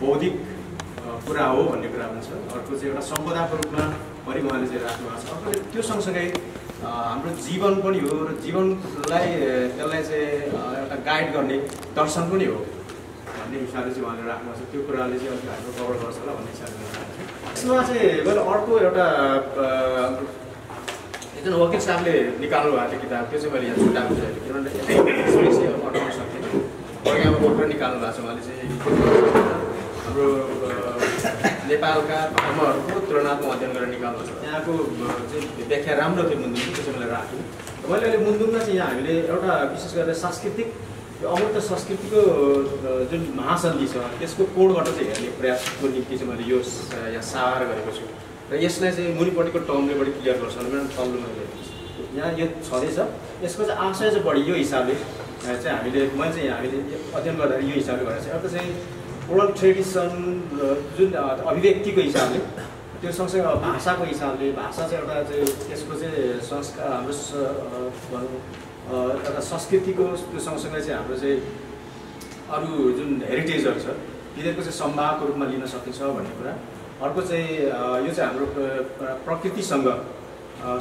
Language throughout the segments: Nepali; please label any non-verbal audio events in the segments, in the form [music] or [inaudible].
बौद्धिक कुरा हो भन्ने कुरा पनि अर्को चाहिँ एउटा सम्पदाको रूपमा पनि उहाँले चाहिँ राख्नु भएको छ। अर्को त्यो सँगसँगै हाम्रो जीवन पनि हो र जीवनलाई त्यसलाई चाहिँ एउटा गाइड गर्ने दर्शन पनि हो भन्ने हिसाबले चाहिँ उहाँले राख्नु भएको छ। त्यो कुराले चाहिँ अलिक हाम्रो कभर गर्छ होला भन्ने हिसाबले यसमा चाहिँ मैले अर्को एउटा एकजना वकिल साहबले निकाल्नु भएको थियो किताब। त्यो चाहिँ मैले यहाँ छुट्याएको छु किनभने अटाउन सक्थेन बर्गामा बोकेर निकाल्नु भएको छ उहाँले चाहिँ। हाम्रो [laughs] नेपालका धर्महरूको तुलनात्मक अध्ययन गरेर निकाल्नु छ। यहाँको अ, चाहिँ व्याख्या राम्रो थियो मुन्दुमको त्यो चाहिँ मैले राखेँ। मैले अहिले मुन्दुममा चाहिँ यहाँ हामीले एउटा विशेष गरेर सांस्कृतिक यो अमूर्त संस्कृतिको जुन महासन्धि छ त्यसको कोणबाट चाहिँ हेर्ने प्रयासको निम्ति चाहिँ मैले यो यहाँ सार गरेको छु। र यसलाई चाहिँ मुनिपट्टिको टर्मले बढी क्लियर गर्छ भने तल्लो मैले यहाँ यो छँदैछ। यसको चाहिँ आशय चाहिँ बढी यो हिसाबले चाहिँ हामीले मैले चाहिँ हामीले अध्ययन गर्दाखेरि यो हिसाबले गरेको चाहिँ अर्को चाहिँ ओरल ट्रेडिसन जुन अभिव्यक्तिको हिसाबले त्यो सँगसँगै भाषाको हिसाबले भाषा चाहिँ एउटा चाहिँ त्यसको चाहिँ संस्कार हाम्रो भनौँ एउटा संस्कृतिको त्यो सँगसँगै चाहिँ हाम्रो चाहिँ अरू जुन हेरिटेजहरू छ तिनीहरूको चाहिँ सम्भावको रूपमा लिन सकिन्छ भन्ने कुरा। अर्को चाहिँ यो चाहिँ हाम्रो प्र- प्र- प्रकृतिसँग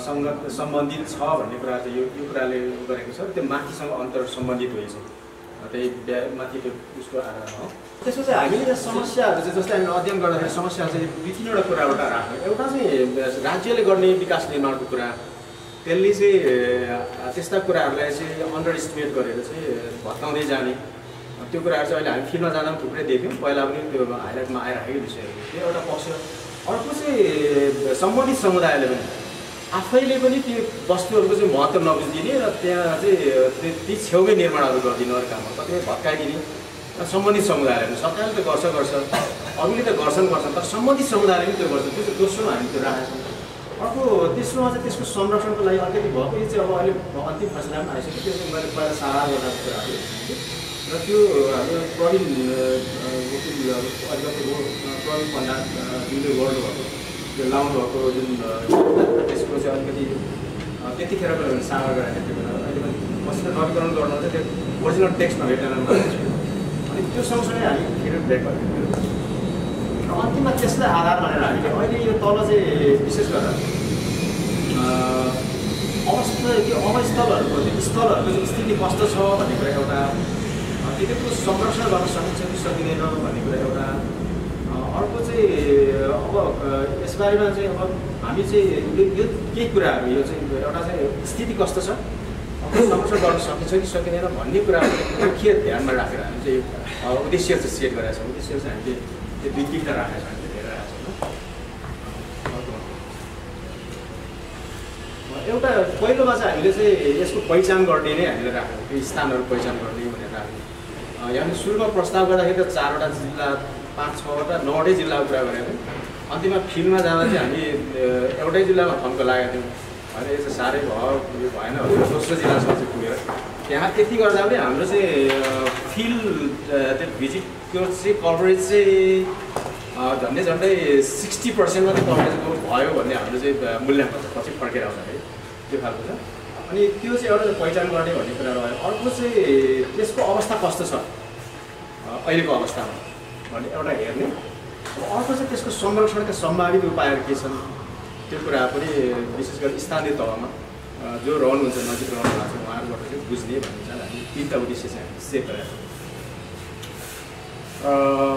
सँग सम्बन्धित छ भन्ने कुरा चाहिँ यो यो कुराले गरेको छ। त्यो माथिसँग अन्तर सम्बन्धित होइन त्यही माथि उसको आधारमा हो। त्यसको चाहिँ हामीले यहाँ समस्याहरू चाहिँ जस्तै हामीले अध्ययन गर्दाखेरि समस्या चाहिँ दुई तिनवटा कुराबाट राख्यो। एउटा चाहिँ राज्यले गर्ने विकास निर्माणको कुरा त्यसले चाहिँ त्यस्ता कुराहरूलाई चाहिँ अन्डर इस्टिमेट गरेर चाहिँ भत्काउँदै जाने। त्यो कुराहरू चाहिँ अहिले हामी फिल्डमा जाँदा पनि थुप्रै देख्यौँ। पहिला पनि त्यो हाइलाइटमा आइराखेको विषयहरू त्यो एउटा पक्ष अर्को चाहिँ सम्बन्धित समुदायले पनि आफैले पनि त्यो वस्तुहरूको चाहिँ महत्त्व नबुझिदिने र त्यहाँ चाहिँ ती छेउमै निर्माणहरू गरिदिनु अर्कामा कतिपय भत्काइदिने। र सम्बन्धित समुदायले पनि सरकारले त गर्छ गर्छ। अरूले त गर्छन् गर्छन् तर सम्बन्धित समुदायले पनि त्यो गर्छ। त्यो चाहिँ दोस्रोमा हामी त्यो राखेका अर्को तेस्रोमा चाहिँ त्यसको संरक्षणको लागि अलिकति भएको यो चाहिँ अब अहिले अन्तिम फैसला पनि आइसक्यो। त्यो चाहिँ मैले पहिला सारा गर्दा कुराहरू र त्यो हाम्रो प्रवीण अ, अ, वकिल अब अधिवक्ता हो अ, प्रवीण पण्डा अ, जुनले गर्नु भएको त्यो लाउनु भएको जुन त्यसको चाहिँ अलिकति त्यतिखेर पनि सारा गराएको थियो बेला। अहिले पनि मसिनो नवीकरण गर्नु चाहिँ त्यो ओरिजिनल टेक्स्टमा भेटेन अनि त्यो सँगसँगै हामी फेरि ब्रेक गरेको र अन्तिममा त्यसलाई आधार मानेर हामीले अहिले यो तल चाहिँ विशेष गरेर अवस्था त्यो अवस्थलहरूको त्यो स्थलहरूको चाहिँ स्थिति कस्तो छ भन्ने कुरा एउटा तिनीहरूको संरक्षण गर्न सकिन्छ कि सकिँदैन भन्ने कुरा एउटा अर्को चाहिँ अब यसबारेमा चाहिँ अब हामी चाहिँ यो केही कुराहरू यो चाहिँ एउटा चाहिँ स्थिति कस्तो छ? संरक्षण गर्न सकिन्छ कि सकिँदैन भन्ने कुराहरू मुख्य ध्यानमा राखेर हामी चाहिँ उद्देश्य चाहिँ सेट गरेका छौँ? उद्देश्य चाहिँ हामीले त्यो दुई तिनवटा राखेका छौँ हामीले हेरेर राखेका छौँ। एउटा पहिलोमा चाहिँ हामीले चाहिँ यसको पहिचान गर्ने नै हामीले त्यो स्थानहरू पहिचान गर्ने भनेर राख्यौँ यहाँ सुरुमा प्रस्ताव गर्दाखेरि त चारवटा जिल्ला पाँच छवटा नौवटै जिल्लाको कुरा गरेको अन्तिममा फिल्डमा जाँदा चाहिँ हामी एउटै जिल्लामा थन्क लागेको थियौँ। होइन यो चाहिँ साह्रै भयो यो भएन दोस्रो जिल्लासम्म चाहिँ पुगेर। त्यहाँ त्यति गर्दा पनि हाम्रो चाहिँ फिल्ड त्यो भिजिटको चाहिँ कभरेज चाहिँ झन्डै झन्डै सिक्सटी पर्सेन्ट मात्रै कभरेजको भयो भन्ने हाम्रो चाहिँ मूल्याङ्कन पछि फर्केर आउँदाखेरि त्यो खालको छ। अनि त्यो चाहिँ एउटा पहिचान गर्ने भन्ने कुरा रह्यो। अर्को चाहिँ त्यसको अवस्था कस्तो छ? अहिलेको अवस्थामा। भन्ने एउटा हेर्ने। अर्को चाहिँ त्यसको संरक्षणका सम्भावित उपायहरू के छन्? त्यो कुरा पनि विशेष गरी स्थानीय तहमा जो रहनुहुन्छ नजिक रहनु भएको छ उहाँहरूबाट चाहिँ बुझ्ने भन्ने चाहिँ हामी तिनवटा उद्देश्य चाहिँ हामी सेट गरेका छौँ।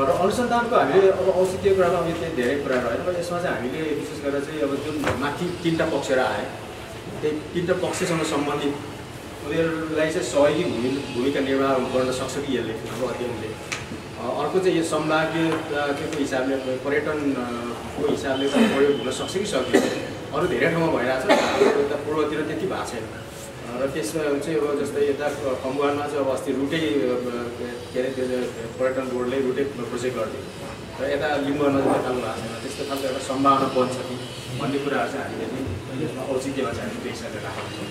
र अनुसन्धानको हामीले अब औषधीय कुरामा अब चाहिँ धेरै कुरा रहेन र यसमा चाहिँ हामीले विशेष गरेर चाहिँ अब जुन माथि तिनवटा पक्षहरू आए त्यही तिनवटा पक्षसँग सम्बन्धित उनीहरूलाई चाहिँ सहयोगी भूमि भूमिका निर्वाह गर्न सक्छ कि यसले अब अध्ययनले। अर्को चाहिँ यो सम्भाव्य अ, के को हिसाबले पर्यटनको हिसाबले चाहिँ प्रयोग हुन सक्छ कि सक्दैन अरू धेरै ठाउँमा भइरहेछ हाम्रो यता पूर्वतिर त्यति भएको छैन। र त्यसमा चाहिँ अब जस्तै यता खम्बुवानमा चाहिँ अब अस्ति रुटै के अरे त्यो पर्यटन बोर्डले रुटै प्रोजेक्ट गरिदियो। र यता लिम्बुवानमा चाहिँ खालको भएको छैन त्यस्तो खालको एउटा सम्भावना बन्छ कि भन्ने कुराहरू चाहिँ हामीले चाहिँ औचित्यमा चाहिँ हामीले त्यो हिसाबले राखेको छौँ।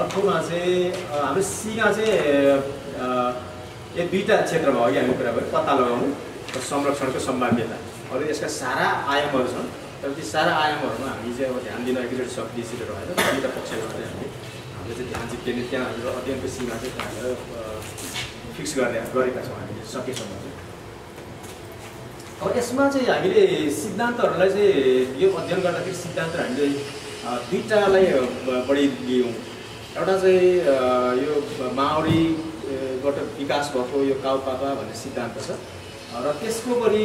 अर्कोमा चाहिँ हाम्रो सिमा चाहिँ यो दुईवटा क्षेत्रमा अघि हामी कुरा गऱ्यौँ पत्ता लगाउनु र संरक्षणको सम्भाव्यता। अरू यसका सारा आयामहरू छन् तर ती सारा आयामहरूमा हामी चाहिँ अब ध्यान दिन एकचोटि सक्दिसित रहेर दुईवटा पक्षमा चाहिँ हामीले हामीले चाहिँ ध्यान चाहिँ केन्द्रित त्यहाँ हाम्रो अध्ययनको सीमा चाहिँ त्यहाँनिर अ, फिक्स गर्ने गरेका छौँ हामीले सकेसम्म चाहिँ। अब यसमा चाहिँ हामीले सिद्धान्तहरूलाई चाहिँ यो अध्ययन गर्दाखेरि सिद्धान्त हामीले दुईवटालाई बढी लियौँ। एउटा चाहिँ यो माउरीबाट विकास भएको यो काउपापा भन्ने सिद्धान्त छ। र त्यसको पनि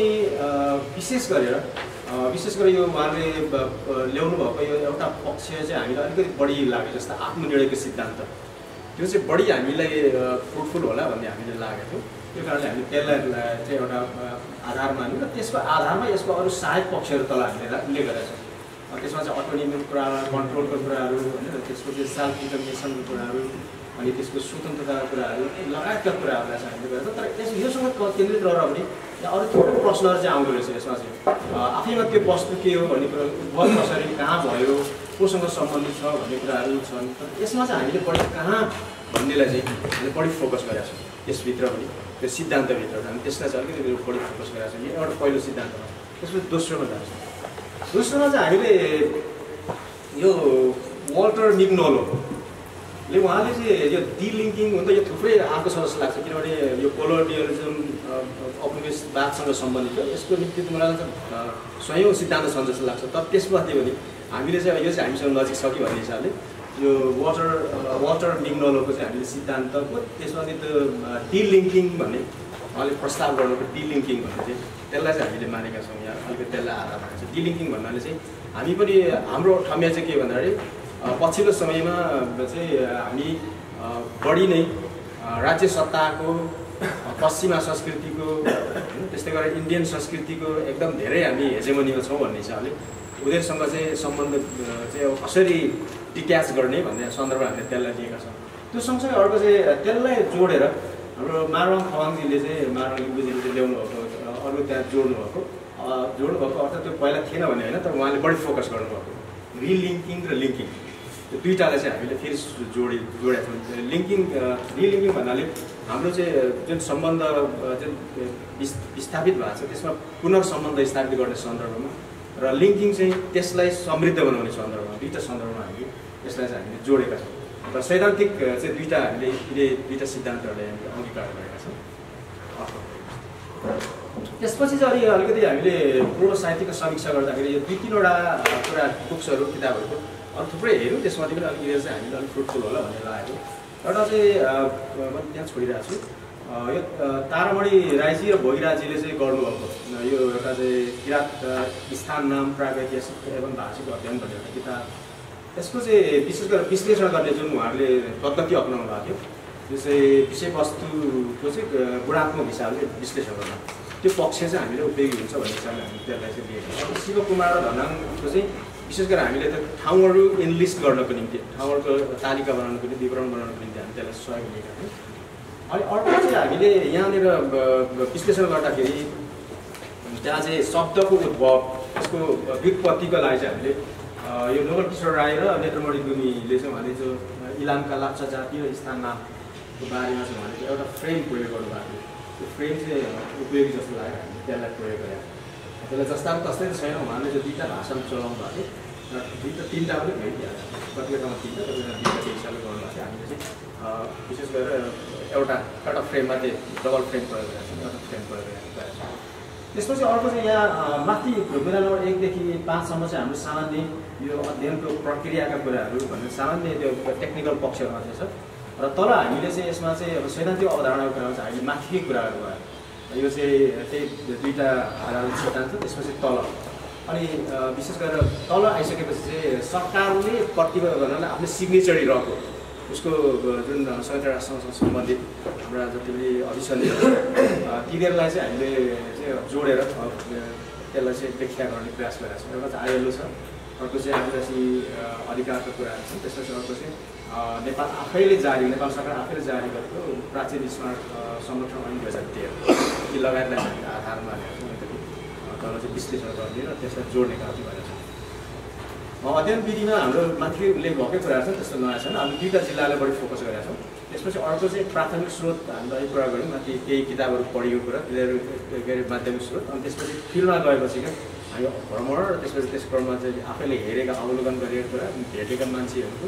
विशेष गरेर विशेष गरी यो उहाँले ल्याउनु भएको यो एउटा पक्ष चाहिँ हामीलाई अलिकति बढी लाग्यो जस्तो आत्मनिर्णयको सिद्धान्त। त्यो चाहिँ बढी हामीलाई फ्रुटफुल होला भन्ने हामीले लागेको त्यो कारणले हामीले त्यसलाई चाहिँ एउटा आधार मान्यौँ र त्यसको आधारमा यसको अरू सहायक पक्षहरू तल हामीले उल्लेख गरेका छौँ। त्यसमा चाहिँ अटोनिमीको कुरा कन्ट्रोलको कुराहरू होइन त्यसको चाहिँ सेल्फ डिटर्मिनेसनको कुराहरू अनि त्यसको स्वतन्त्रताको कुराहरू लगायतका कुराहरूलाई चाहिँ हामीले गरेको। तर यस योसँग केन्द्रित रहेर पनि अरू थुप्रो प्रश्नहरू चाहिँ आउँदो रहेछ यसमा चाहिँ। आफैमा त्यो वस्तु के हो भन्ने कुरा उद्भव कसरी कहाँ भयो कोसँग सम्बन्धित छ भन्ने कुराहरू छन्। तर यसमा चाहिँ हामीले बढी कहाँ भन्नेलाई चाहिँ हामीले बढी फोकस गरेका छौँ। यसभित्र पनि त्यो सिद्धान्तभित्र हामी त्यसलाई चाहिँ अलिकति बढी फोकस गरेका छौँ। यो एउटा पहिलो सिद्धान्तमा त्यसपछि दोस्रोमा जान्छौँ। दोस्रोमा चाहिँ हामीले यो वाल्टर मिग्नोलोले उहाँले चाहिँ यो डिलिङ्किङ हुन त यो थुप्रै आएको छ जस्तो लाग्छ किनभने यो कोलोनियलिजम औपनिवेशवादसँग सम्बन्धित हो यसको निम्ति मलाई स्वयं सिद्धान्त छन् जस्तो लाग्छ तर त्यसमध्ये पनि हामीले चाहिँ यो चाहिँ हामीसँग नजिक कि भन्ने हिसाबले यो वाटर वाटर मिग्नोलोको चाहिँ हामीले सिद्धान्तको त्यसमा चाहिँ त्यो डिलिङ्किङ भन्ने उहाँले प्रस्ताव गर्नुको डिलिङ्किङ भन्ने चाहिँ त्यसलाई चाहिँ हामीले मानेका छौँ यहाँ अलिकति त्यसलाई आधार मानेको छ डिलिङ्किङ भन्नाले चाहिँ हामी पनि हाम्रो ठम्या चाहिँ के भन्दाखेरि पछिल्लो समयमा चाहिँ हामी बढी नै राज्य सत्ताको पश्चिमा संस्कृतिको त्यस्तै गरेर इन्डियन संस्कृतिको एकदम धेरै हामी हेजेमनीमा छौँ भन्ने हिसाबले उनीहरूसँग चाहिँ सम्बन्ध चाहिँ अब कसरी डिट्याच गर्ने भन्ने सन्दर्भमा हामीले त्यसलाई लिएका छौँ। त्यो सँगसँगै अर्को चाहिँ त्यसलाई जोडेर हाम्रो मारवाङ खवाङजीले चाहिँ मारवाङ लिम्बुजीले चाहिँ ल्याउनु भएको अरू त्यहाँ जोड्नु भएको जोड्नु भएको अर्थात् त्यो पहिला थिएन भने होइन तर उहाँले बढी फोकस गर्नुभएको। रिलिङ्किङ र लिङ्किङ। त्यो दुइटालाई चाहिँ हामीले फेरि जोडे जोडेका छौँ। लिङ्किङ रिलिङ्किङ भन्नाले हाम्रो चाहिँ जुन सम्बन्ध जुन विस्थापित भएको छ त्यसमा पुनर्सम्बन्ध स्थापित गर्ने सन्दर्भमा र लिङ्किङ चाहिँ त्यसलाई समृद्ध बनाउने सन्दर्भमा दुईवटा सन्दर्भमा हामीले यसलाई चाहिँ हामीले जोडेका छौँ। र सैद्धान्तिक चाहिँ दुईवटा हामीले यिनले दुईवटा सिद्धान्तहरूले हामीले अङ्गीकार गरेका छौँ। त्यसपछि चाहिँ अलि अलिकति हामीले पूर्व साहित्यको समीक्षा गर्दाखेरि यो दुई तिनवटा कुरा बुक्सहरू किताबहरूको अरू थुप्रै हेऱ्यौँ त्यसमध्ये पनि अलिकति चाहिँ हामीले अलिक फ्रुटफुल होला भन्ने लागेको एउटा चाहिँ म त्यहाँ छोडिरहेको छु। यो तारामणि राईजी र भोगिराजीले चाहिँ गर्नुभएको। यो एउटा चाहिँ किराँत स्थान नाम प्रागैतिहासिक एवं भाषिक अध्ययन भन्ने एउटा किताब। यसको चाहिँ विशेष गरेर विश्लेषण गर्ने जुन उहाँहरूले पद्धति अप्नाउनु भएको थियो त्यो चाहिँ विषयवस्तुको चाहिँ गुणात्मक हिसाबले विश्लेषण गर्न। त्यो पक्ष चाहिँ हामीले उपयोगी हुन्छ भन्ने हिसाबले हामी त्यसलाई चाहिँ लिएका छौँ। शिवकुमार धनाङको चाहिँ विशेष गरेर हामीले त ठाउँहरू इनलिस्ट गर्नको निम्ति ठाउँहरूको तालिका बनाउनको निम्ति विवरण बनाउनको निम्ति हामी त्यसलाई सहयोग लिएका थियौँ अनि अर्को चाहिँ हामीले यहाँनिर विश्लेषण गर्दाखेरि त्यहाँ चाहिँ शब्दको उद्भव त्यसको व्युत्पत्तिको लागि चाहिँ हामीले यो नोबल किशोर राई र नेत्रमणि गुमीले चाहिँ उहाँले जो इलामका लाप्चा जाति र स्थान नामको बारेमा चाहिँ उहाँले एउटा फ्रेम प्रयोग गर्नुभएको थियो। त्यो फ्रेम चाहिँ उपयोगी जस्तो लाग्यो हामीले त्यसलाई प्रयोग गरेर त्यसलाई जस्ता तस्तै छैन उहाँले चाहिँ दुईवटा भाषामा चलाउनु भएको थियो। र दुईवटा तिनवटा पनि भइहाल्छ कतिवटा ठाउँमा तिनवटा कतिवटा दुईवटा त्यो हिसाबले गर्नुभएको थियो हामीले चाहिँ विशेष गरेर एउटा एउटा फ्रेममा चाहिँ डबल फ्रेम प्रयोग गरेको छ एउटा फ्रेम प्रयोग गरेको छ त्यसपछि अर्को चाहिँ यहाँ माथि ढुङ्गा नम्बर एकदेखि पाँचसम्म चाहिँ हाम्रो सामान्य यो अध्ययनको प्रक्रियाका कुराहरू भन्ने सामान्य त्यो टेक्निकल पक्षहरू मात्रै छ। र तल हामीले चाहिँ यसमा चाहिँ अब सैद्धान्तिक अवधारणाको कुरामा चाहिँ हामीले माथिकै कुराहरू भयो। यो चाहिँ त्यही दुईवटा आधारभूत सिद्धान्त त्यसपछि तल। अनि विशेष गरेर तल आइसकेपछि चाहिँ सरकारले कतिपय भन्नाले आफ्नो सिग्नेचर रहेको उसको जुन संयुक्त राष्ट्रसँग सम्बन्धित हाम्रा जति पनि अभिसन्धि तिनीहरूलाई चाहिँ हामीले चाहिँ जोडेर त्यसलाई चाहिँ व्याख्या गर्ने प्रयास गरेका छौँ। एउटा चाहिँ आइएलओ छ अर्को चाहिँ आदिवासी अधिकारको कुराहरू छन्। त्यसपछि अर्को चाहिँ नेपाल आफैले जारी नेपाल सरकार आफैले जारी गरेको प्राचीन स्मारक संरक्षण ऐन दुई हजार तेह्र। लगायतलाई हामीले आधारमा तल चाहिँ विश्लेषण गर्ने र त्यसलाई जोड्ने काम चाहिँ गरेका छौँ अध्ययन विधिमा हाम्रो माथि उल्लेख भएकै कुराहरू छन् त्यस्तो नयाँ छन्। हामी दुईवटा जिल्लालाई बढी फोकस गरेका छौँ। त्यसपछि अर्को चाहिँ प्राथमिक स्रोत हामीले अहिले कुरा गऱ्यौँ। माथि केही किताबहरू पढिएको कुरा तिनीहरू के अरे माध्यमिक स्रोत। अनि त्यसपछि फिल्डमा गएपछि क्या हामी भ्रमण र त्यसपछि त्यस क्रममा चाहिँ आफैले हेरेका अवलोकन गरेको कुरा भेटेका मान्छेहरूको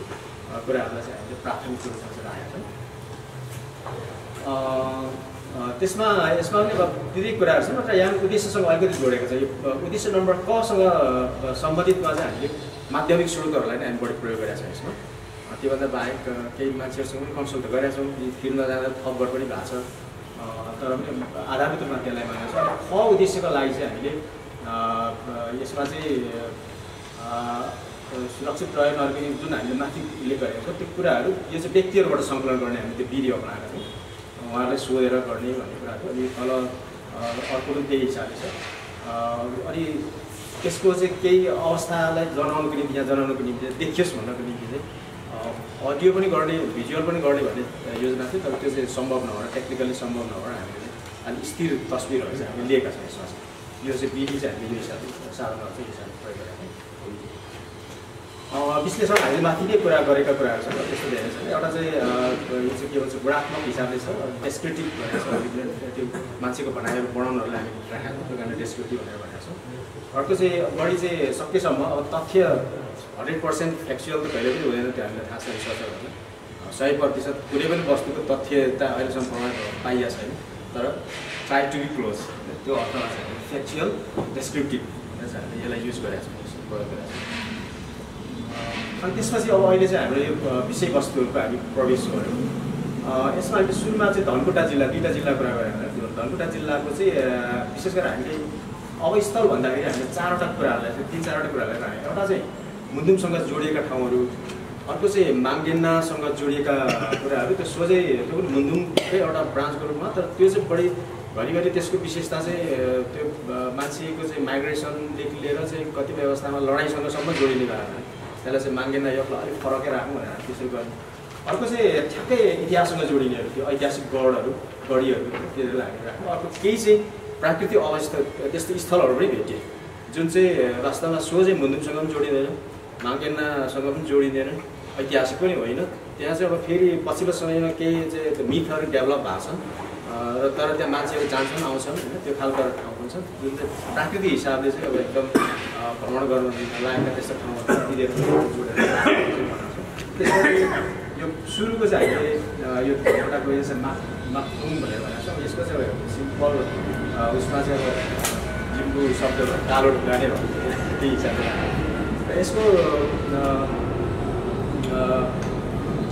कुराहरूलाई चाहिँ हामीले प्राथमिक रूपमा चाहिँ राखेका छौँ। त्यसमा यसमा पनि अब धेरै कुराहरू छन् र यहाँ उद्देश्यसँग अलिकति जोडेको छ। यो उद्देश्य नम्बर कसँग सम्बन्धितमा चाहिँ हामीले माध्यमिक शुल्कहरूलाई नै हामी बढी प्रयोग गरेका छौँ यसमा। त्योभन्दा बाहेक केही मान्छेहरूसँग पनि कन्सल्ट गरेका छौँ फिल्डमा जाँदा थपबाट पनि भएको छ। तर पनि आधारभूत रूपमा त्यसलाई मानेको छ। ख उद्देश्यको लागि चाहिँ हामीले यसमा चाहिँ सुरक्षित प्रयोग नर्किने जुन हामीले माथि उल्लेख गरेको छौँ त्यो कुराहरू यो चाहिँ व्यक्तिहरूबाट सङ्कलन गर्ने हामीले त्यो विधि अप्नाएका छौँ। उहाँहरूलाई सोधेर गर्ने भन्ने कुराहरू अनि तल अर्को पनि त्यही हिसाबले छ। अनि त्यसको चाहिँ केही अवस्थालाई जनाउनुको निम्ति यहाँ जनाउनुको निम्ति देखियोस् भन्नको निम्ति चाहिँ अडियो पनि गर्ने भिजुअल पनि गर्ने भन्ने योजना थियो तर त्यो चाहिँ सम्भव नभएर टेक्निकली सम्भव नभएर हामीले अलिक स्थिर तस्बिरहरू चाहिँ हामीले लिएका छौँ यसमा यो चाहिँ विधि चाहिँ हामीले यो हिसाबले साधनहरू चाहिँ हिसाबले प्रयोग गरेका विश्लेषण हामीले माथि नै कुरा गरेका कुराहरू छन् त्यस्तो धेरै छ एउटा चाहिँ यो चाहिँ के भन्छ गुणात्मक हिसाबले छ डेस्क्रिप्टिभ भनेको छ त्यो मान्छेको भनाइहरू बढाउनहरूलाई हामी राखेको त्यो कारणले डेस्क्रिप्टिभ भनेर भनेको छौँ। अर्को चाहिँ बढी चाहिँ सकेसम्म अब तथ्य हन्ड्रेड पर्सेन्ट फ्याक्चुअल त कहिले पनि हुँदैन त्यो हामीलाई थाहा छ रिसर्चरहरूलाई सय प्रतिशत कुनै पनि वस्तुको तथ्यता अहिलेसम्म प्रमाण पाइएको छैन तर ट्राई टु बी क्लोज त्यो अर्थमा चाहिँ फ्याक्चुअल डेस्क्रिप्टिभ भनेर चाहिँ हामीले यसलाई युज गरेका छौँ प्रयोग गरेका छौँ। अनि त्यसपछि अब अहिले चाहिँ हाम्रो यो विषयवस्तुहरूको हामी प्रवेश गऱ्यौँ। यसमा हामीले सुरुमा चाहिँ धनकुटा जिल्ला दुईवटा जिल्ला कुरा गरेर धनकुटा जिल्लाको चाहिँ विशेष गरेर हामीले अवस्थल भन्दाखेरि हामीले चारवटा कुराहरूलाई चाहिँ तिन चारवटा कुराहरूलाई राखेँ एउटा चाहिँ मुन्दुमसँग जोडिएका ठाउँहरू अर्को चाहिँ माङ्गेन्नासँग जोडिएका कुराहरू त्यो सोझै त्यो पनि मुन्दुमकै एउटा ब्रान्चको रूपमा तर त्यो चाहिँ बढी घरिघरि त्यसको विशेषता चाहिँ त्यो मान्छेको चाहिँ माइग्रेसनदेखि लिएर चाहिँ कतिपय अवस्थामा लडाइँसँगसम्म जोडिने भएर त्यसलाई चाहिँ माङ्गेन्ना योगलाई अलिक फरकै राखौँ भनेर त्यसरी गर्ने अर्को चाहिँ ठ्याक्कै इतिहाससँग जोडिनेहरू त्यो ऐतिहासिक गढहरू गढीहरू त्यसलाई हामी राख्यौँ अर्को केही चाहिँ प्राकृतिक अवस्था त्यस्तो स्थलहरू पनि भेटियो जुन चाहिँ वास्तवमा सोझै मुन्दुमसँग पनि जोडिँदैन माङ्गेन्नासँग पनि जोडिँदैन ऐतिहासिक पनि होइन त्यहाँ चाहिँ अब फेरि पछिल्लो समयमा केही चाहिँ मिथहरू डेभलप भएको छन् र तर त्यहाँ मान्छेहरू जान्छन् आउँछन् होइन त्यो खालको ठाउँ पनि छ जुन चाहिँ प्राकृतिक हिसाबले चाहिँ अब एकदम भ्रमण गर्न लागेका त्यस्तो ठाउँहरू त्यसपछि यो सुरुको चाहिँ हामीले यो एउटाको यो चाहिँ माथुङ भनेर भनेको छ। यसको चाहिँ सिम्पल उसमा चाहिँ अब जिम्बु शब्द कालो ढुङ्गा नै भन्नु त्यही हिसाबले। यसको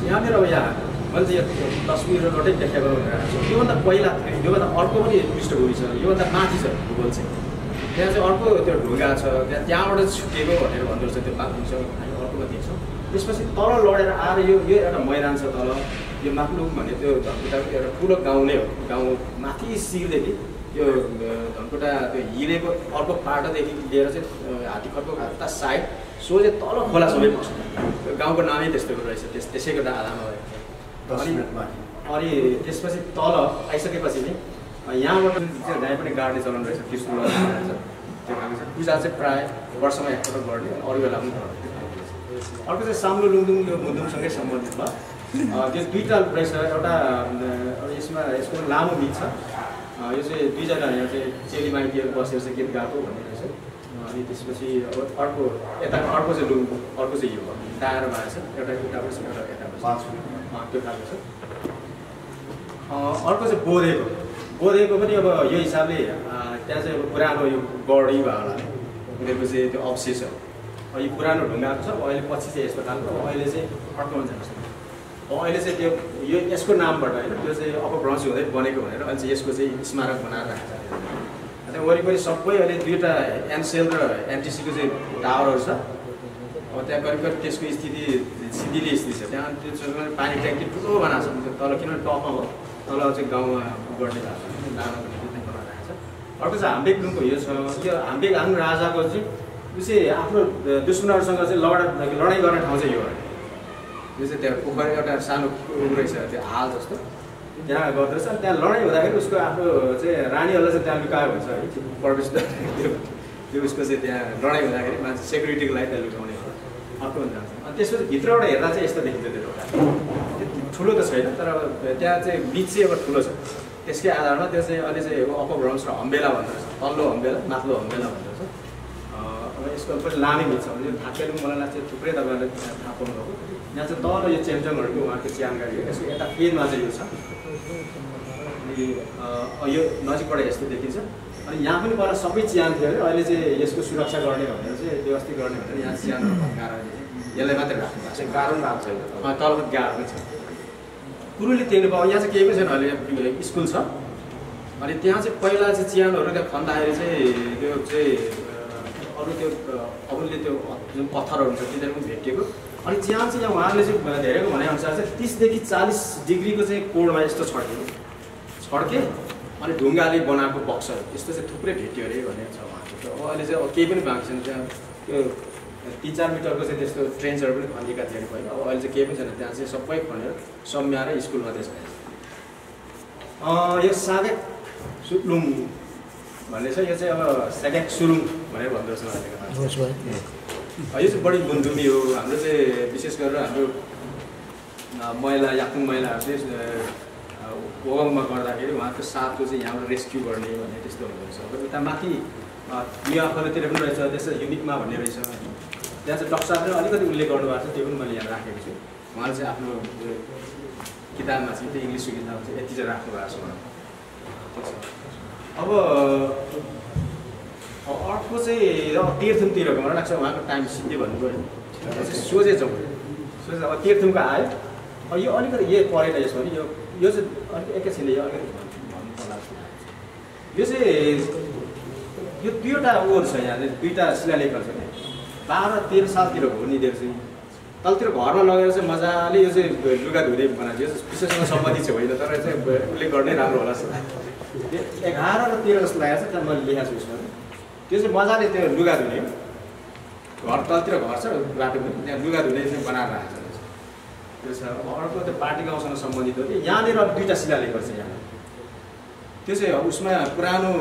यहाँनिर अब यहाँ मैले चाहिँ यो तस्विरबाटै व्याख्या गरौँ भनेर आएको छु। योभन्दा पहिला योभन्दा अर्को पनि पृष्ठभूमि छ योभन्दा माथि छ भूगोल चाहिँ। त्यहाँ चाहिँ अर्को त्यो ढुङ्गा छ त्यहाँ त्यहाँबाट छुटेको भनेर भन्दो रहेछ त्यो छ हामी अर्कोमा देख्छौँ त्यसपछि तल लडेर आएर यो यो एउटा मैदान छ तल। यो माप्लुक भन्ने त्यो धनकुटाको एउटा ठुलो गाउँ नै हो। गाउँ माथि शिरदेखि यो धनकुटा त्यो हिलेको अर्को पाटोदेखि लिएर चाहिँ हात्ती खर्को हात्ता साइड सोझे तल खोलासम्मै बस्छ। गाउँको नामै त्यस्तो रहेछ। त्यस त्यसैको आधारमा भएको अनि अनि त्यसपछि तल आइसकेपछि नै यहाँबाट चाहिँ जहाँ पनि गाड्ने चलन रहेछ कृष्ण त्यो खालको छ पूजा चाहिँ प्रायः वर्षमा एकपल्ट गर्ने अरू बेला पनि अर्को चाहिँ साम्लो लुङदुङ यो मुदुङसँगै सम्बन्धित भयो त्यो दुईवटा रहेछ एउटा यसमा यसको लामो गीत छ। यो चाहिँ दुईजना यहाँ चाहिँ चेली माइतीहरू बसेर चाहिँ गीत गाएको भन्ने रहेछ। अनि त्यसपछि अब अर्को यता अर्को चाहिँ लुङ अर्को चाहिँ यो टाढो भएको छ। एउटा उताबाट छ एउटा यताबाट त्यो खालको छ। अर्को चाहिँ बोधेको बोधेको पनि अब यो हिसाबले त्यहाँ चाहिँ अब पुरानो यो गढी भयो होला उनीहरूको चाहिँ त्यो अवशेष हो यो पुरानो ढुङ्गाको छ अहिले पछि चाहिँ यस्तो खालको अहिले चाहिँ हुन्छ जस्तो अहिले चाहिँ त्यो यो यसको नामबाट होइन त्यो चाहिँ अपभ्रंश हुँदै बनेको भनेर अहिले चाहिँ यसको चाहिँ स्मारक बनाएर राखेको छ त्यहाँ वरिपरि सबै अहिले दुईवटा एनसेल र एनटिसीको चाहिँ टावरहरू छ अब त्यहाँ करिब करिब त्यसको स्थिति सिधिले स्थिति छ त्यहाँ त्यो पानी ट्याङ्की ठुलो बनाएको छ तल किनभने टपमा हो तल चाहिँ गाउँमा गर्ने भएको छ अर्को चाहिँ हाम्बेक लुङको यो छ। यो हाम्बेक आङ राजाको चाहिँ चाहिँ आफ्नो दुश्मनहरूसँग चाहिँ लडा लडाइँ गर्ने ठाउँ चाहिँ यो हो। यो चाहिँ त्यहाँ पोखरी एउटा सानो रहेछ त्यो हाल जस्तो। त्यहाँ गर्दोरहेछ त्यहाँ लडाइँ हुँदाखेरि उसको आफ्नो चाहिँ रानीहरूलाई चाहिँ त्यहाँ लुकायो भन्छ है प्रवेश त्यो त्यो उसको चाहिँ त्यहाँ लडाइँ हुँदाखेरि मान्छे सेक्युरिटीको लागि त्यहाँ लुकाउने अर्को जान्छ अनि त्यसपछि भित्रबाट हेर्दा चाहिँ यस्तो देखिन्छ त्यो एउटा। ठुलो त छैन तर अब त्यहाँ चाहिँ बिच चाहिँ अब ठुलो छ। त्यसकै आधारमा त्यो चाहिँ अहिले चाहिँ अपभ्रंश र हम्बेला भन्दो रहेछ। तल्लो हम्बेला माथिल्लो हम्बेला भन्दो रहेछ। अब यसको पनि लामै मिल्छ। भने थाकेलुङ मलाई लाग्छ थुप्रै तपाईँहरूले थाहा पाउनुभएको। यहाँ चाहिँ तल यो चेम्चङहरूको उहाँको जानकारी हो। यसको यता पेनमा चाहिँ यो छ। अनि यो नजिकबाट यस्तो देखिन्छ। अनि यहाँ पनि पहिला सबै चियान थियो अरे। अहिले चाहिँ यसको सुरक्षा गर्ने भनेर चाहिँ व्यवस्थित गर्ने भनेर यहाँ चियानहरू भत्काएर चाहिँ यसलाई मात्रै राख्नु भएको छ। गाह्रो पनि भएको छैन। गाह्रो पनि छ। कुरुले पाउ यहाँ चाहिँ केही पनि छैन अहिले स्कुल छ। अनि त्यहाँ चाहिँ पहिला चाहिँ चियानहरू त्यहाँ खन्दाखेरि चाहिँ त्यो चाहिँ अरू त्यो अरूले त्यो जुन पत्थरहरू हुन्छ तिनीहरू पनि भेटिएको। अनि चियान चाहिँ यहाँ उहाँले चाहिँ धेरैको भनेअनुसार चाहिँ तिसदेखि चालिस डिग्रीको चाहिँ कोडमा यस्तो छड्के छड्के अनि ढुङ्गाले बनाएको बक्सहरू त्यस्तो चाहिँ थुप्रै भेट्यो अरे भनेर छ त्यो अब अहिले चाहिँ केही पनि भएको छैन। त्यहाँ त्यो तिन चार मिटरको चाहिँ त्यस्तो ट्रेन्सहरू पनि खनिएका थिए अरे पहिला अब अहिले चाहिँ केही पनि छैन। त्यहाँ चाहिँ सबै खनेर सम्याएर स्कुल मात्रै छ अँ, यो सागेक सुक्लुङ भन्ने छ। यो चाहिँ अब सागेक सुरुङ भनेर भन्दो रहेछ यो चाहिँ बढी गुन्द्रुमी हो। हाम्रो चाहिँ विशेष गरेर हाम्रो महिला याक्कुङ महिलाहरू चाहिँ ओगममा गर्दाखेरि उहाँको साथको चाहिँ यहाँबाट रेस्क्यु गर्ने भन्ने त्यस्तो हुँदो रहेछ। अब उता माथि युएफहरूतिर पनि रहेछ। त्यस्तो युनिकमा भन्ने रहेछ। त्यहाँ चाहिँ डक्टर साहबले अलिकति उल्लेख गर्नुभएको छ त्यो पनि मैले यहाँ राखेको छु। उहाँले चाहिँ आफ्नो किताबमा चाहिँ त्यो इङ्ग्लिसको किताब चाहिँ यति चाहिँ राख्नु भएको छ। अब अर्को चाहिँ अब तीर्थमतिरको मलाई लाग्छ उहाँको टाइम सिद्धि भन्नुभयो। नि सोझे जाउँ। सोझे अब तीर्थमको आयो अब यो अलिकति यो परेन यसमा नि। यो यो चाहिँ अलिक एकैछिनले यो अलिकति भन्नु भन्नु। यो चाहिँ यो दुईवटा ओर छ यहाँ दुईवटा शिलालेखहरू छ। बाह्र तेह्र सालतिरको हो निदेर चाहिँ तलतिर घरमा लगेर चाहिँ मजाले यो चाहिँ लुगा धुने बनाएको यो विषयसँग सम्बन्धित चाहिँ होइन तर चाहिँ उसले गर्नै राम्रो होला जस्तो एघार र तेह्र जस्तो लागेको छ त्यहाँ मैले लेखाएको छु उसमा त्यो चाहिँ मजाले त्यो लुगा धुने घर तलतिर घर छ बाटो पनि त्यहाँ लुगा धुने चाहिँ बनाएर राखेको छ। त्यो छ अर्को त्यो पार्टी गाउँसँग सम्बन्धित हो कि यहाँनिर दुईवटा शिलालेखहरू छ यहाँ। त्यो चाहिँ अब उसमा पुरानो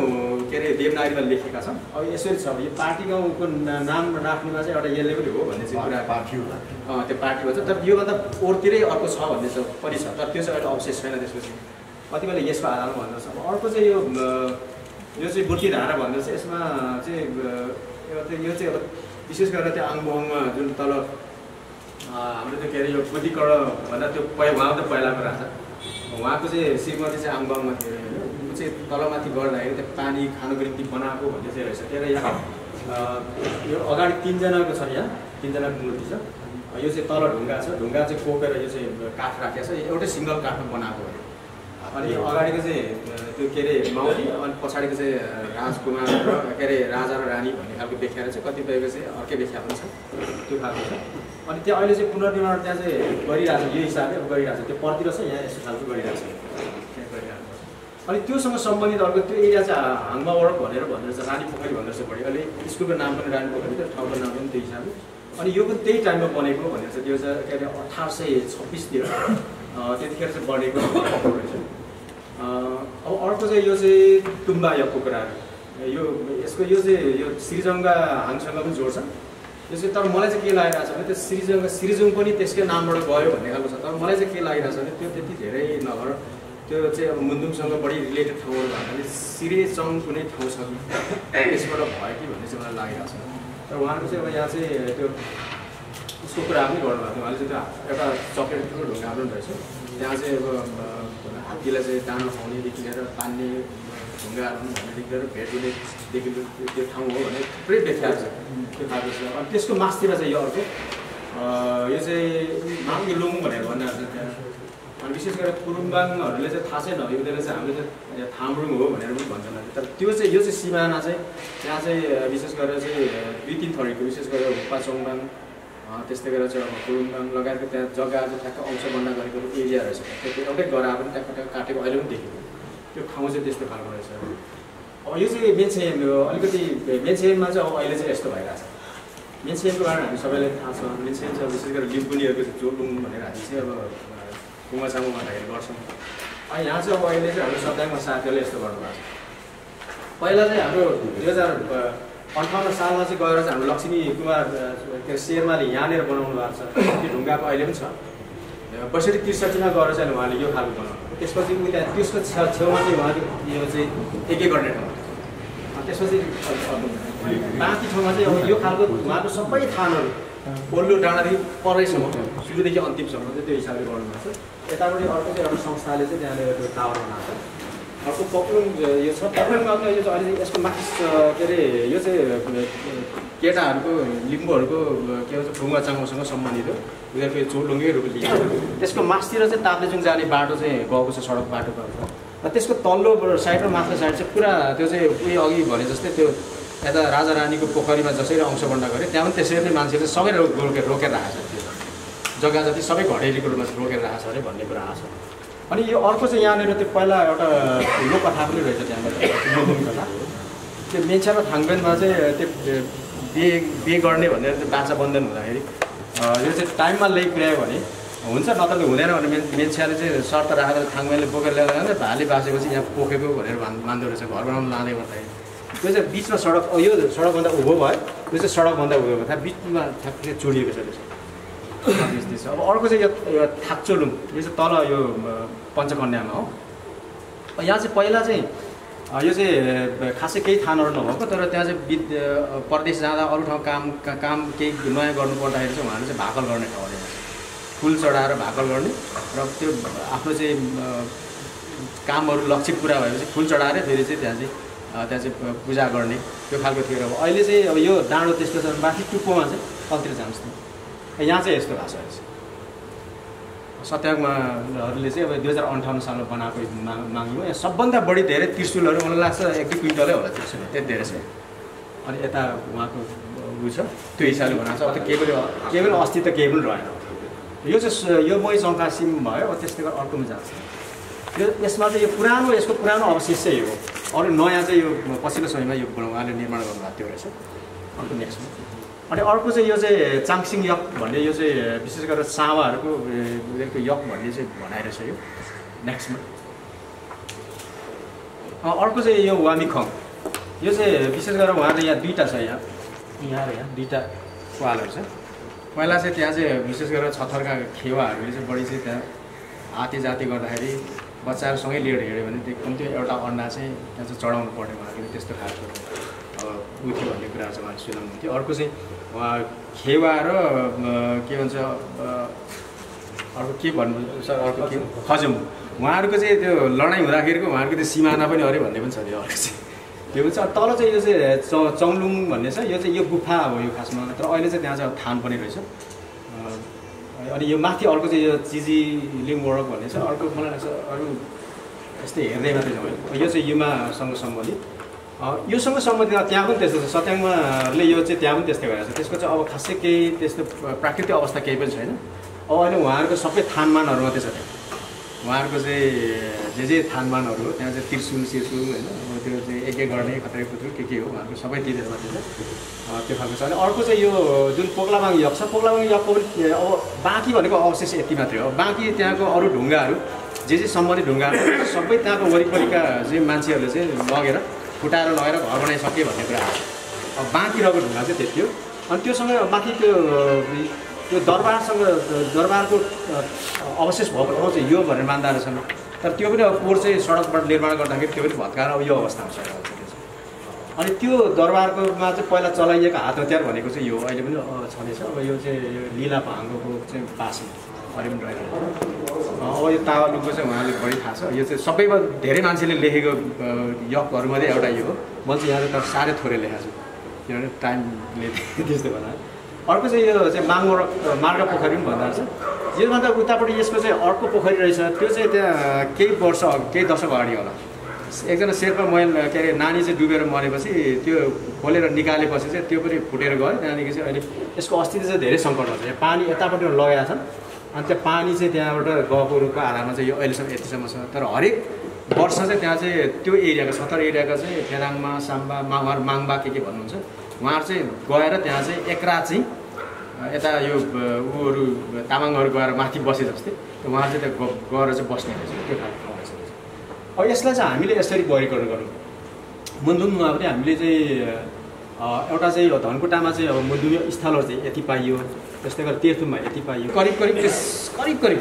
के अरे देवनागरीमा लेखेका छन्। अब यसरी छ यो पार्टी गाउँको नाम राख्नेमा चाहिँ एउटा यसले पनि हो भन्ने चाहिँ कुरा। पार्टी होला अँ, त्यो पार्टी भन्छ तर योभन्दा ओरतिरै अर्को छ भन्ने छ पनि छ। तर त्यो चाहिँ अहिले अवशेष छैन त्यसपछि। कति बेला यसको आधारमा भन्दछ अब अर्को चाहिँ यो यो चाहिँ बुर्की धारा यसमा चाहिँ अ, यो चाहिँ यो चाहिँ अब विशेष गरेर त्यो आङबोङमा जुन तल अ, हाम्रो त्यो के अरे यो बुद्धिकर्ण भन्दा त्यो पहि उहाँ त पहिलाको राजा। उहाँको चाहिँ श्रीमती चाहिँ आङबाङमा थियो। होइन ऊ चाहिँ तलमाथि गर्दाखेरि त्यो पानी खानुको निम्ति बनाएको भन्ने चाहिँ रहेछ। त्यही यहाँ यो अगाडि तिनजनाको छ यहाँ तिनजनाको मूर्ति छ। यो चाहिँ तल ढुङ्गा छ। ढुङ्गा चाहिँ कोपेर यो चाहिँ काठ राखेको छ। एउटै सिङ्गल काठमा बनाएको हो। अनि अगाडिको चाहिँ त्यो के अरे माउली अनि पछाडिको चाहिँ राजकुमार र के अरे राजा र रानी भन्ने खालको व्याख्या छ कतिपयको चाहिँ अर्कै व्याख्या पनि छ। त्यो खालको छ। अनि त्यो अहिले चाहिँ पुनर्निर्माण त्यहाँ चाहिँ गरिरहेको छ। यो हिसाबले गरिरहेको छ। त्यो पर्तिर छ यहाँ यस्तो खालको गरिरहेको छ। त्यहाँ अनि त्योसँग सम्बन्धित अर्को त्यो एरिया चाहिँ हाङमावडक भनेर भन्दो रहेछ रानी पोखरी भन्दो रहेछ बढी। अहिले स्कुलको नाम पनि रानी पोखरी त्यो ठाउँको नाम पनि त्यही हिसाबले। अनि यो पनि त्यही टाइममा बनेको भनेर चाहिँ त्यो चाहिँ के अरे अठार सय छब्बिसतिर त्यतिखेर चाहिँ भनेर रहेछ अब अर्को चाहिँ यो चाहिँ टुम्बा यक्को कुराहरू। यो यसको यो चाहिँ यो श्रीजङ्गा हाङसँग पनि जोड्छ। यो चाहिँ तर मलाई चाहिँ के लागिरहेको छ भने त्यो श्रीजङ्ग श्रीजुङ पनि त्यसकै नामबाट गयो भन्ने खालको छ। तर मलाई चाहिँ के लागिरहेको छ भने त्यो त्यति धेरै नभएर त्यो चाहिँ अब मुन्दुमसँग बढी रिलेटेड ठाउँहरू भन्नाले सिरेचङ कुनै ठाउँ छ त्यसबाट भयो कि भन्ने चाहिँ मलाई लागिरहेको छ तर उहाँको चाहिँ अब यहाँ चाहिँ त्यो उसको कुरा पनि गर्नुभएको थियो। उहाँले चाहिँ त्यो एउटा चक्लेट ठुलो ढुङ्गा पनि रहेछ। त्यहाँ चाहिँ अब हात्तीलाई चाहिँ दाना खुवाउनेदेखि लिएर पाल्ने ढुङ्गाहरू भन्नेदेखि लिएर भेट हुनेदेखि लिएर त्यो ठाउँ हो भने थुप्रै व्याख्या छ। त्यो खालको छ। अनि त्यसको मासतिर चाहिँ यो अर्को। यो चाहिँ माङ्गे लुङ भनेर भनिरहेको छ त्यहाँ। अनि विशेष गरेर कुरुम्बाङहरूले चाहिँ थाहा छैन। बेला चाहिँ हामीले चाहिँ थाम्रुङ हो भनेर पनि भन्छन्। तर त्यो चाहिँ यो चाहिँ सिमाना चाहिँ त्यहाँ चाहिँ विशेष गरेर चाहिँ दुई तिन थरीको विशेष गरेर हुप्पा चोङबाङ त्यस्तै गरेर चाहिँ अब कुरुम्बाङ लगायतको त्यहाँ जग्गा चाहिँ ठ्याक्क अंश गरेको एरिया रहेछ त्यो एउटै गरा पनि ट्याक्क ट्याक्क काटेको अहिले पनि देखेको त्यो ठाउँ चाहिँ त्यस्तो खालको रहेछ। अब यो चाहिँ मेन्सेम अलिकति मेन्सेममा चाहिँ अब अहिले चाहिँ यस्तो भइरहेछ। मेन्सेमको बारेमा हामी सबैलाई थाहा छ। मेन्सेम चाहिँ विशेष गरेर लिम्बुनीहरूको जोलुङ भनेर हामी चाहिँ अब कुमाचामु भन्दाखेरि गर्छौँ। अनि यहाँ चाहिँ अब अहिले चाहिँ हाम्रो सत्याङ्ग साथीहरूले यस्तो गर्नुभएको छ। पहिला चाहिँ हाम्रो दुई हजार अन्ठाउन्न सालमा चाहिँ गएर चाहिँ हाम्रो लक्ष्मी कुमार के अरे शेर्माले यहाँनिर बनाउनु भएको छ। त्यो ढुङ्गाको अहिले पनि छ। बैसठी त्रिसठीमा गएर चाहिँ उहाँले यो खालको बनाउनु त्यसपछि उ त्यहाँ त्यसको छे- छेउमा चाहिँ उहाँको यो चाहिँ एक एक गर्ने ठाउँ त्यसपछि बाँकी ठाउँमा चाहिँ अब यो खालको उहाँको सबै थानहरू पल्लो डाँडादेखि परैसम्म सुरुदेखि अन्तिमसम्म चाहिँ त्यो हिसाबले गर्नुभएको छ। यतापट्टि अर्को चाहिँ एउटा संस्थाले चाहिँ त्यहाँनिर त्यो टावर बनाएको छ। अर्को पक्लुङ यो छ पक्लुङमा यो चाहिँ अहिले यसको माथि के अरे यो चाहिँ केटाहरूको लिम्बूहरूको के भन्छ ढुङ्गा चाङ्गोसँग सम्बन्धित हो उनीहरूको यो चोलुङ्गै रूप लिन्छ त्यसको मासतिर चाहिँ ताप्लेजुङ जाने बाटो चाहिँ गएको छ सडक बाटो र त्यसको तल्लो साइड र माथिल्लो साइड चाहिँ पुरा त्यो चाहिँ उयो अघि भने जस्तै त्यो यता राजा रानीको पोखरीमा जसरी अंशबन्ड गऱ्यो त्यहाँ पनि त्यसरी नै मान्छेले सबै रोकेर रोकेर राखेको छ त्यो जग्गा जति सबै घडेरीको रूपमा रोकेर राखेको छ अरे भन्ने कुरा आएको छ अनि यो अर्को चाहिँ यहाँनिर त्यो पहिला एउटा ठुलो कथा पनि रहेछ त्यहाँनिर कथा। त्यो र थाङबेनमा चाहिँ त्यो बिहे बिहे गर्ने भनेर त्यो बाछा बन्धन हुँदाखेरि यो चाहिँ टाइममा ल्याइ पुर्यायो भने हुन्छ नत्र हुँदैन भने मेन्छाले चाहिँ शर्त राखेर थाङबेनले बोकेर ल्याउँदा भाले बाँसेपछि यहाँ पोखेको भनेर मान मान्दो रहेछ घर बनाउनु लाँदै गर्दाखेरि। त्यो चाहिँ बिचमा सडक यो सडकभन्दा उँभो भयो त्यो चाहिँ सडकभन्दा उँभो भयो। बिचमा ठ्याक्कै चुडिएको छ त्यसो त्यस्तै अब अर्को चाहिँ यो थाक्चोलुङ यो चाहिँ तल यो पञ्चकन्यामा हो। यहाँ चाहिँ पहिला चाहिँ यो चाहिँ खासै केही थानहरू नभएको तर त्यहाँ चाहिँ विद परदेश जाँदा अरू ठाउँ काम काम केही नयाँ गर्नु पर्दाखेरि चाहिँ उहाँले चाहिँ भाकल गर्ने ठाउँ अरे। फुल चढाएर भाकल गर्ने र त्यो आफ्नो चाहिँ कामहरू लक्ष्य पुरा भएपछि फुल चढाएर फेरि चाहिँ त्यहाँ चाहिँ त्यहाँ चाहिँ पूजा गर्ने त्यो खालको थियो। अब अहिले चाहिँ अब यो डाँडो त्यस्तो छ माथि टुप्पोमा चाहिँ कलतिर जान्छ। यहाँ चाहिँ यस्तो भएको छ सत्याग्रहहरूले चाहिँ अब दुई हजार अन्ठाउन्न सालमा बनाएको माग्यो। यहाँ सबभन्दा बढी धेरै त्रिशुलहरू मलाई लाग्छ एक दुई क्विन्टलै होला त्रिशुल। त्यति धेरै छ अनि यता उहाँको उयो छ त्यो हिसाबले बनाएको छ। अब त केही पनि अस्तित्व केही पनि रहेन। यो चाहिँ यो मै चङ्कासिम भयो त्यस्तै गरेर अर्कोमा जान्छ। यो यसमा चाहिँ यो पुरानो यसको पुरानो अवशेष चाहिँ हो। अरू नयाँ चाहिँ यो पछिल्लो समयमा यो उहाँले निर्माण गर्नुभएको थियो रहेछ। अर्को नेक्स्टमा। अनि अर्को चाहिँ यो चाहिँ चाङसिङ यक भन्ने यो चाहिँ विशेष गरेर सावाहरूको यक भन्ने चाहिँ भनाइरहेछ यो। नेक्स्टमा अर्को चाहिँ यो वामिखङ। यो चाहिँ विशेष गरेर उहाँले यहाँ दुईवटा छ यहाँ। यहाँ र यहाँ दुईवटा पालहरू छ। पहिला चाहिँ त्यहाँ चाहिँ विशेष गरेर छथरका खेवाहरूले चाहिँ बढी चाहिँ त्यहाँ हाते जाति गर्दाखेरि बच्चाहरूसँगै लिएर हिँड्यो भने त्यो एउटा अन्डा चाहिँ त्यहाँ चाहिँ चढाउनु पर्ने उहाँले त्यस्तो खालको। उ भन्ने कुरा चाहिँ उहाँले सुनाउनुहुन्थ्यो। अर्को चाहिँ उहाँ खेवा र के भन्छ अर्को के भन्नु सर अर्को के? खजम। उहाँहरूको चाहिँ त्यो लडाइँ हुँदाखेरिको उहाँहरूको त्यो सिमाना पनि अरे भन्ने पनि छ त्यो अर्को चाहिँ। त्यो पनि छ। तल चाहिँ यो चाहिँ च चौलुङ भन्ने छ। यो चाहिँ यो गुफा हो यो खासमा। तर अहिले चाहिँ त्यहाँ चाहिँ थान पनि रहेछ। अनि यो माथि अर्को चाहिँ यो चिजी लिङ्गवडक भन्ने छ। अर्को मलाई लाग्छ अरू यस्तै हेर्दै मात्रै छ यो चाहिँ युमासँग सम्बन्धित। योसँग सम्बन्धित त्यहाँ पनि त्यस्तो छ। सत्याङमाले यो चाहिँ त्यहाँ पनि त्यस्तै गरेको छ। त्यसको चाहिँ अब खासै केही त्यस्तो प्राकृतिक अवस्था केही पनि छैन। अब अहिले उहाँहरूको सबै थानमानहरू मात्रै छ त्यहाँ। उहाँहरूको चाहिँ जे जे थानमानहरू त्यहाँ चाहिँ त्रिसुल सिर्सुल होइन त्यो चाहिँ एक एक गर्ने खतरे खुत्रु के के हो उहाँहरूको सबै तिरेर मात्रै छ। त्यो खालको छ। अनि अर्को चाहिँ यो जुन पोक्लाबाङ यक छ पोक्लाबाङ यकको पनि अब बाँकी भनेको अवशेष यति मात्रै हो। बाँकी त्यहाँको अरू ढुङ्गाहरू जे जे सम्बन्धित ढुङ्गाहरू सबै त्यहाँको वरिपरिका चाहिँ मान्छेहरूले चाहिँ लगेर फुटाएर लगेर घर बनाइसके भन्ने कुरा अब बाँकी रहेको ढुङ्गा चाहिँ त्यति हो। अनि त्योसँग माथि त्यो त्यो दरबारसँग दरबारको अवशेष भएको ठाउँ चाहिँ यो भनेर मान्दा रहेछन्। तर त्यो पनि अब पोहोर चाहिँ सडकबाट निर्माण गर्दाखेरि त्यो पनि भत्काएर अब यो अवस्थामा छ। अनि त्यो दरबारकोमा चाहिँ पहिला चलाइएको हात हतियार भनेको चाहिँ यो अहिले पनि छँदैछ। अब यो चाहिँ यो लिला भाङ्गोको चाहिँ पासमा पनि रहेको अब यो तावालुको चाहिँ उहाँले बढी थाहा छ। यो चाहिँ सबैमा धेरै मान्छेले लेखेको यकहरूमध्ये एउटा यो हो। म चाहिँ यहाँ चाहिँ तर साह्रै थोरै लेखाएको छु। किनभने टाइमले [laughs] त्यस्तो भन्दा अर्को चाहिँ यो चाहिँ माङ्गो मार्ग पोखरी पनि भन्दा रहेछ योभन्दा उतापट्टि यसको चाहिँ अर्को पोखरी रहेछ। त्यो चाहिँ त्यहाँ केही वर्ष केही दशक अगाडि होला। एकजना शेर्पा मैल के अरे नानी चाहिँ डुबेर मरेपछि त्यो खोलेर निकालेपछि चाहिँ त्यो पनि फुटेर गयो। त्यहाँदेखि चाहिँ अहिले यसको अस्तित्व चाहिँ धेरै सङ्कटमा छ पानी यतापट्टि लगाएका छन् अनि त्यो पानी चाहिँ त्यहाँबाट गएको रूपको आधारमा चाहिँ यो अहिलेसम्म यतिसम्म छ। तर हरेक वर्ष चाहिँ त्यहाँ चाहिँ त्यो एरियाको सत्तर एरियाको चाहिँ फेदाङमा साम्बा माघर माङबा के के भन्नुहुन्छ उहाँहरू चाहिँ गएर त्यहाँ चाहिँ एक रात चाहिँ यता यो ऊहरू तामाङहरू गएर माथि बसे जस्तै उहाँ चाहिँ त्यहाँ गएर चाहिँ बस्ने रहेछ। त्यो खालको ठाउँ अब यसलाई चाहिँ हामीले यसरी वर्गीकरण गरौँ मुन्दुममा पनि हामीले चाहिँ एउटा चाहिँ धनकुटामा चाहिँ अब मुन्दुमी स्थलहरू चाहिँ यति पाइयो। त्यस्तै गरेर तेर्थुममा यति पाइयो। करिब करिब त्यस करिब करिब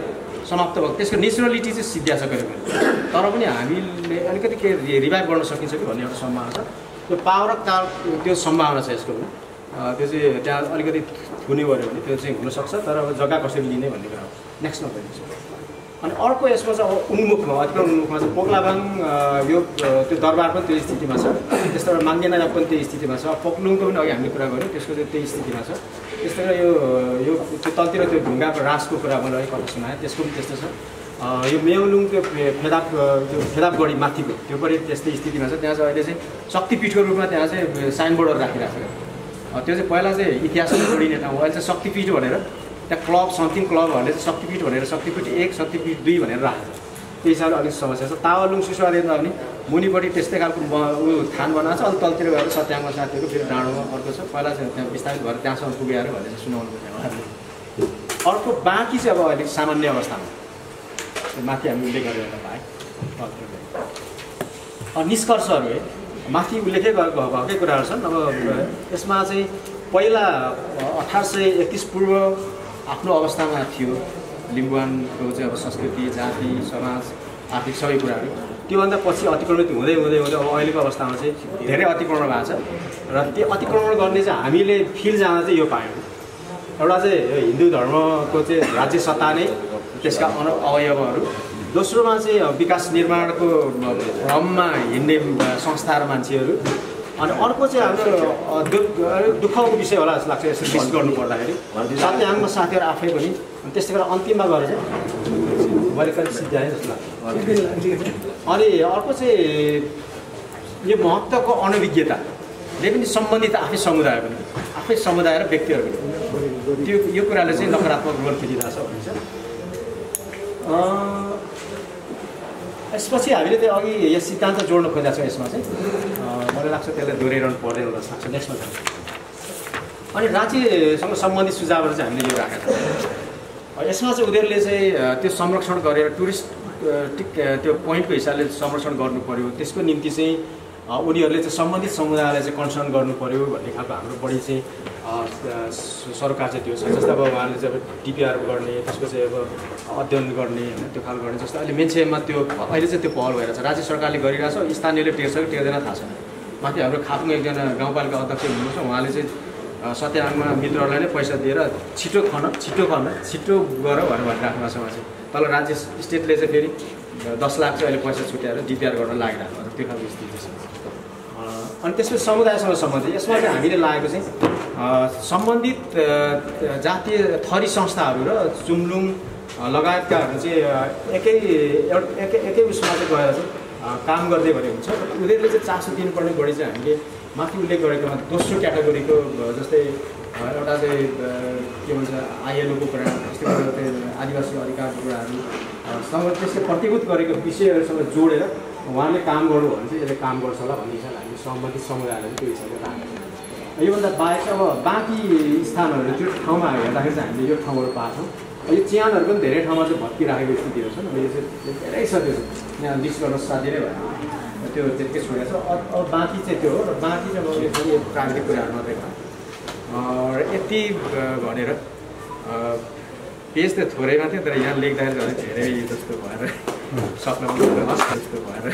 समाप्त भएको। त्यसको नेचुरलिटी चाहिँ सिद्ध्या छ करिब करिब तर पनि हामीले अलिकति के रिभाइभ गर्न सकिन्छ कि भन्ने एउटा सम्भावना छ। त्यो पावर काल त्यो सम्भावना छ यसको त्यो चाहिँ त्यहाँ अलिकति थुने गऱ्यो भने त्यो चाहिँ हुनसक्छ तर अब जग्गा कसरी लिने भन्ने कुरा हो। नेक्स्टमा गरिदिन्छु अनि अर्को यसमा चाहिँ अब उन्मुखमा अतिक्रमण उन्मुखमा चाहिँ पोक्लाबाङ यो त्यो दरबार पनि त्यो स्थितिमा छ। त्यस्तो माङ्गेनागा पनि त्यही स्थितिमा छ। पोक्लुङको पनि अघि हामीले कुरा गऱ्यौँ त्यसको चाहिँ त्यही स्थितिमा छ। त्यस्तै गरेर यो यो त्यो तलतिर त्यो ढुङ्गाको रासको कुरा मैले अलिक कथा सुनाएँ त्यसको पनि त्यस्तो छ। यो मेउलुङ त्यो फेदाप त्यो फेदापगढी माथिको त्यो पनि त्यस्तै स्थितिमा छ। त्यहाँ चाहिँ अहिले चाहिँ शक्तिपीठको रूपमा त्यहाँ चाहिँ साइनबोर्डहरू राखिरहेको छ। त्यो चाहिँ पहिला चाहिँ इतिहासमा जोडिने ठाउँ अहिले चाहिँ शक्तिपीठ भनेर त्यहाँ क्लब समथिङ क्लबहरूले चाहिँ शक्तिपीठ भनेर शक्तिपीठ एक शक्तिपीठ दुई भनेर राखेको छ त्यो हिसाबले अलिक समस्या छ। तावालुङ सुसुवादेनमा पनि मुनिपट्टि त्यस्तै खालको उयो थान बनाएको छ अनि तलतिर गएर सत्याङ्ग साथीहरू फेरि डाँडोमा अर्को छ। पहिला चाहिँ त्यहाँ विस्तारित भएर त्यहाँसम्म पुगेर भनेर सुनाउनु पर्ने अर्को बाँकी चाहिँ अब अलिक सामान्य अवस्थामा। माथि हामी उल्लेख गरेर भाइ निष्कर्षहरू है। माथि उल्लेखै भएकै कुराहरू छन्। अब यसमा चाहिँ पहिला अठार सय एकतिस पूर्व आफ्नो अवस्थामा थियो लिम्बुवानको चाहिँ अब संस्कृति जाति समाज आर्थिक सबै कुराहरू। त्योभन्दा पछि अतिक्रमित हुँदै हुँदै हुँदै अब अहिलेको अवस्थामा चाहिँ धेरै अतिक्रमण भएको छ। र त्यो अतिक्रमण गर्ने चाहिँ हामीले फिल जाँदा चाहिँ यो पायौँ। एउटा चाहिँ हिन्दू धर्मको चाहिँ राज्य सत्ता नै त्यसका अन अवयवहरू। दोस्रोमा चाहिँ विकास निर्माणको भ्रममा हिँड्ने संस्था र मान्छेहरू। अनि अर्को चाहिँ हाम्रो दुःखको विषय होला जस्तो लाग्छ यसो लिस्ट गर्नु पर्दाखेरि। सत्याङ्गमा साथीहरू आफै पनि। त्यस्तै गरेर अन्तिममा गएर चाहिँ मैले कहिले सिद्ध्याएँ जस्तो लाग्छ। अनि अर्को चाहिँ यो महत्त्वको अनभिज्ञताले पनि सम्बन्धित आफै समुदाय पनि आफै समुदाय र व्यक्तिहरू पनि। त्यो यो कुराले चाहिँ नकारात्मक रोल खेलिरहेछ भनिन्छ यसपछि हामीले चाहिँ अघि यस सिद्धान्त जोड्न खोजेको छौँ यसमा चाहिँ। मलाई लाग्छ त्यसलाई दोहोऱ्याइरहनु पर्दैन जस्तो लाग्छ नेक्स्टमा जान्छ अनि राज्यसँग सम्बन्धित सुझावहरू चाहिँ हामीले यो राखेका छौँ। यसमा चाहिँ उनीहरूले चाहिँ त्यो संरक्षण गरेर टुरिस्ट टिक त्यो पोइन्टको हिसाबले संरक्षण गर्नु पऱ्यो त्यसको निम्ति चाहिँ उनीहरूले चाहिँ सम्बन्धित समुदायलाई चाहिँ कन्सर्न गर्नु पऱ्यो भन्ने खालको हाम्रो बढी चाहिँ सरकार चाहिँ त्यो छ जस्तो अब उहाँले चाहिँ अब डिपिआर गर्ने त्यसको चाहिँ अब अध्ययन गर्ने होइन त्यो खालको गर्ने जस्तो अहिले मेन्छेमा त्यो अहिले चाहिँ त्यो पहल भइरहेछ। राज्य सरकारले गरिरहेछ स्थानीयले टेर्छ कि टेर्दैन थाहा छैन। माथि हाम्रो खापुङ एकजना गाउँपालिका अध्यक्ष हुनुहुन्छ उहाँले चाहिँ सत्याङ्गमा मित्रहरूलाई नै पैसा दिएर छिटो खन छिटो खन छिटो गर भनेर भनिराख्नु छ उहाँ चाहिँ तल राज्य स्टेटले चाहिँ फेरि दस लाख चाहिँ अहिले पैसा छुट्याएर डिपिआर गर्न लागिरहेको छ। त्यो खालको स्थिति। छ अनि त्यसपछि समुदायसँग सम्बन्धित यसमा चाहिँ हामीले लागेको चाहिँ सम्बन्धित जातीय थरी संस्थाहरू र चुम्लुङ लगायतकाहरू चाहिँ एकै एकै एकै उसमा चाहिँ गएर चाहिँ काम गर्दै भने हुन्छ। उनीहरूले चाहिँ चासो दिनुपर्ने बढी चाहिँ हामीले माथि उल्लेख गरेकोमा दोस्रो क्याटेगोरीको जस्तै एउटा चाहिँ के भन्छ आइएलओको कुरा त्यस्तै आदिवासी अधिकारको कुराहरूसँग त्यसले प्रतिभूत गरेको विषयहरूसँग जोडेर उहाँले काम गर्नु भने चाहिँ यसले काम गर्छ होला भन्ने हिसाबले हामी सम्बन्धित समुदायलाई त्यो हिसाबले राखेको योभन्दा बाहेक अब बाँकी स्थानहरू त्यो ठाउँमा हेर्दाखेरि चाहिँ हामीले यो ठाउँहरू पाएको छौँ। यो चियानहरू पनि धेरै ठाउँमा चाहिँ भत्किराखेको स्थितिहरू छन् यो चाहिँ धेरै छ त्यो यहाँ लिस्ट गर्न साध्य नै भयो। त्यो त्यतिकै छोडेको छ। अब बाँकी चाहिँ त्यो हो र बाँकी चाहिँ अब यो प्राविधिक कुराहरू मात्रै भयो। र यति भनेर पेज त थोरै मात्रै तर यहाँ लेख्दाखेरि झन् धेरै जस्तो भएर सक्न पनि हस् जस्तो भएर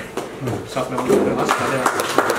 सक्न पनि हस् धन्यवाद